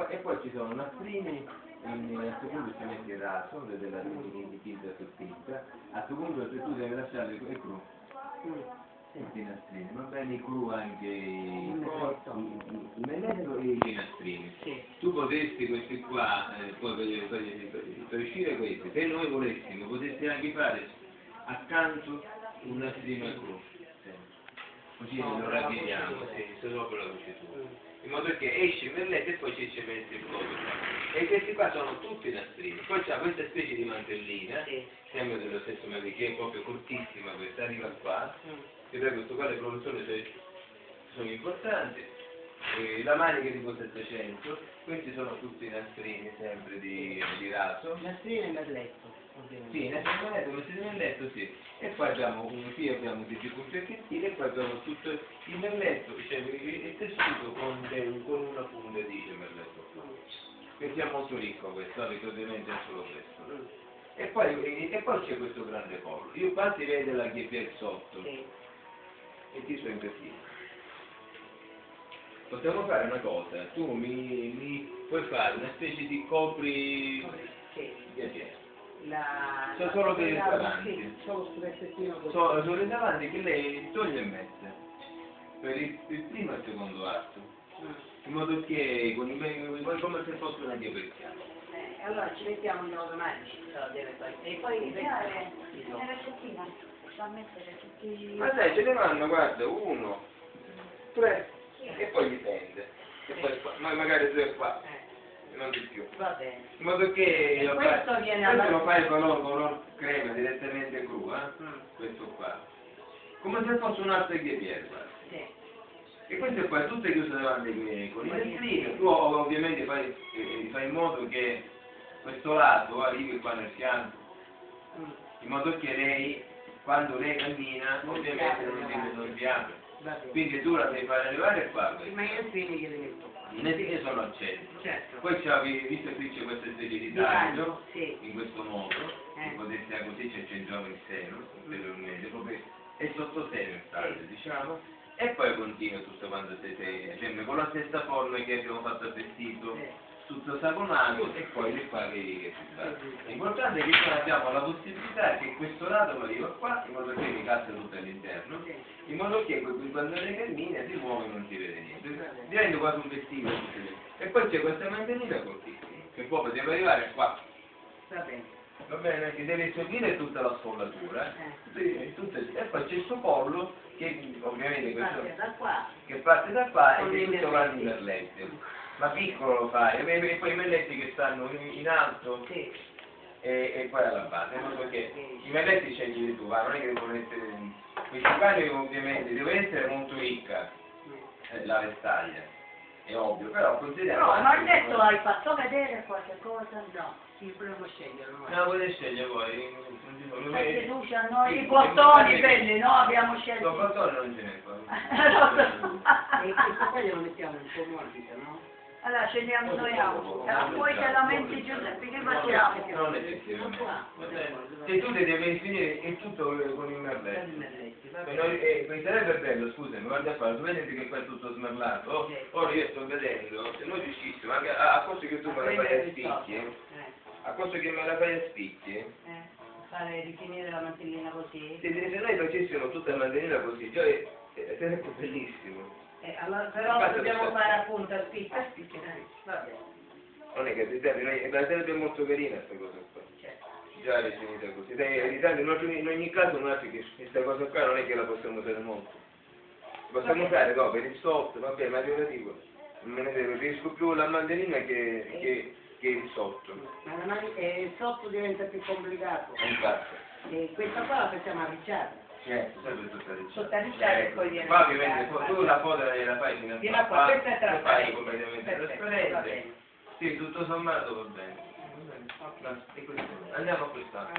poi, e poi ci sono nastrini, in, a questo punto ci metti il raso, della tinta su tinta, a questo punto se tu devi lasciare il cru, tutti i nastrini, va bene i cru anche i, il melletto e i nastrini. Sì. Tu potresti questi qua, eh, poi per, uscire questi, se noi volessimo, potresti anche fare accanto un nastrino e cru. Così No, lo cucitura. sì, solo per la cucitura. In modo che esce il merletto e poi ci ci metti il qua. E questi qua sono tutti nastrini. Poi c'ha questa specie di mantellina, Sì. sempre dello stesso materiale, che è proprio cortissima questa, arriva qua. Mm. Ti prego, questo qua le produzioni sono- sono importanti. Eh, la manica di 700, questi sono tutti nastrini sempre di, di raso. Nastrino e merletto, ovviamente. Sì, nel letto, mettete nel letto, sì. Poi abbiamo, un- qui abbiamo dei punti e poi abbiamo tutto il merletto, cioè il tessuto con, con una punta di merletto. Che sia molto ricco questo, perché ovviamente è solo questo. E poi, e poi c'è questo grande collo. Io qua vede la ghieppier sotto Sì. e ti sono incazzito. Possiamo fare una cosa, tu mi, mi puoi fare una specie di copri. La... Sono solo per i la- davanti. Sì, solo sul pezzettino. So, sono davanti che lei toglie e mette per il, il primo e il secondo atto, Mm. in modo che con i come se fosse una diaperchiana. Eh, allora ci mettiamo però deve poi. E poi Iniziare Sì, una recettina, da mettere tutti Ma sai, ce ne vanno, guarda, uno, tre, e poi dipende. E poi qua, ma magari tre e qua, Eh, e non di più. va bene. In modo che lo questo fai, viene questo alla- lo fai color, color crema direttamente cru, eh? Mm. Questo qua. Come se fosse un altro guarda. Sì. E questo qua è tutto chiuso davanti qui con i nastrini, tu ov- ovviamente fai, eh, fai in modo che questo lato arrivi qua nel fianco, Mm. in modo che lei, quando lei cammina, ovviamente non si, non si apre. Quindi tu la devi fare arrivare qua, I magliattini glieli metto qua. i nastrini sono al centro. Certo. Poi c'è, visto qui c'è questa specie di taglio, sì. in questo modo, Eh. che potete così c'è il seno, ulteriormente, proprio è sottoseno il taglio, Sì. diciamo, e poi continua tutto quando siete, sempre con la stessa forma che abbiamo fatto al vestito, Sì. Tutto saconato e poi le qua che, si fa. L'importante è che noi abbiamo la possibilità che questo lato lo arriva qua, in modo che mi cassa tutto all'interno, in modo che quando lei cammina si muove e non si vede niente. Diventa quasi un vestito. E poi c'è questa mantellina cortissima, che poi poteva arrivare qua. Va bene. Va bene, che deve seguire tutta la sfollatura. Eh. Sì, e poi c'è il suo collo, che ovviamente questo, Parte da qua. che parte da qua e che tutto va in merletti. Ma piccolo lo fai, e e poi i merletti che stanno in, in alto Sì. e, e poi alla base, in modo che i merletti scegli tu, va, non è che devono essere... Questi panni ovviamente deve essere molto ricca eh, la vestaglia, è ovvio, però consideriamo... No, ma adesso hai fatto vedere qualche cosa? No, sì, proviamo a scegliere. no? No, potete scegliere voi. non ci sono- Perché tu c'ha noi i bottoni belli, no? Abbiamo scelto. bottone non ce n'è qua. E questo qua glielo mettiamo un po' morbido, no? Allora scegliamo noi auto. E poi te lamenti Giuseppe, che facciamo? Non effettivamente. Se tu devi finire è tutto con il merletto. noi- eh, sarebbe bello, scusami, guarda qua, tu vedi che qua è tutto smerlato? Ora io sto vedendo, se noi riuscissimo, anche a, a costo che tu me la fai a Prendere il spicchi, sotto. eh, a costo che me la fai a spicchi, eh, fare rifinire la mantellina così. se, se noi facessimo tutta la mandarina così, già è, è- sarebbe bellissimo. Eh, allora, però Infatti, dobbiamo so. fare appunto a spicca, a spicca. eh, Va bene. Non è che ti noi, ma sarebbe molto carina questa cosa qua. Certo. Già definita così. Dai, in, Italia, in, ogni- in ogni caso non è che questa cosa qua non è che la possiamo usare molto. La possiamo usare no, per il sotto, vabbè, ma te lo dico. Non me ne devo, riesco più la mandarina che, che, che il sotto. Ma la eh, il sotto diventa più complicato. Infatti. E questa qua la facciamo arricciare. Certo. Tutta ricetta e poi viene Qua ovviamente tagliata. tu la foto la fai fino a qua, questa è la fai trasparente. completamente trasparente. Sì, tutto sommato va bene. Andiamo a quest'altro.